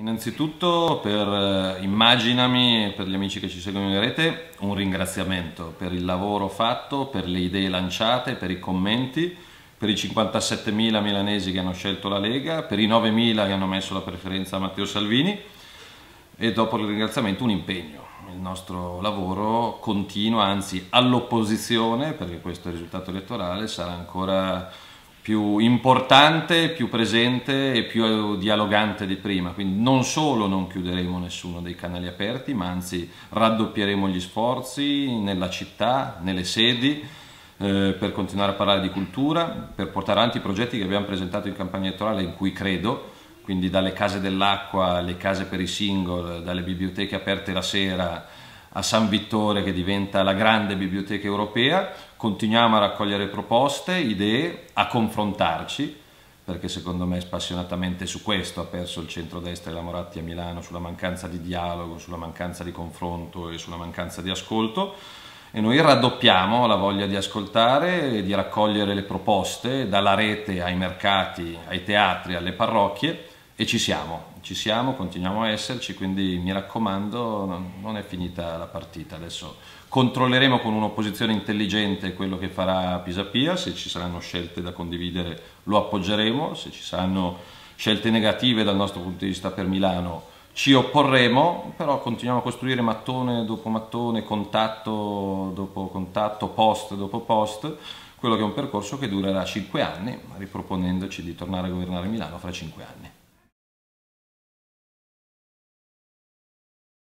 Innanzitutto per eh, Immaginami per gli amici che ci seguono in rete un ringraziamento per il lavoro fatto, per le idee lanciate, per i commenti, per i 57.000 milanesi che hanno scelto la Lega, per i 9.000 che hanno messo la preferenza a Matteo Salvini e dopo il ringraziamento un impegno. Il nostro lavoro continua, anzi all'opposizione, perché questo è il risultato elettorale, sarà ancora più importante, più presente e più dialogante di prima. Quindi non solo non chiuderemo nessuno dei canali aperti, ma anzi raddoppieremo gli sforzi nella città, nelle sedi, eh, per continuare a parlare di cultura, per portare avanti i progetti che abbiamo presentato in campagna elettorale in cui credo, quindi dalle case dell'acqua alle case per i single, dalle biblioteche aperte la sera a San Vittore che diventa la grande biblioteca europea, continuiamo a raccogliere proposte, idee, a confrontarci, perché secondo me spassionatamente su questo ha perso il centrodestra e la Moratti a Milano, sulla mancanza di dialogo, sulla mancanza di confronto e sulla mancanza di ascolto. E noi raddoppiamo la voglia di ascoltare e di raccogliere le proposte dalla rete ai mercati, ai teatri, alle parrocchie e ci siamo, ci siamo, continuiamo a esserci, quindi mi raccomando non è finita la partita, adesso controlleremo con un'opposizione intelligente quello che farà Pisapia, se ci saranno scelte da condividere lo appoggeremo, se ci saranno scelte negative dal nostro punto di vista per Milano ci opporremo, però continuiamo a costruire mattone dopo mattone, contatto dopo contatto, post dopo post, quello che è un percorso che durerà 5 anni, riproponendoci di tornare a governare Milano fra 5 anni.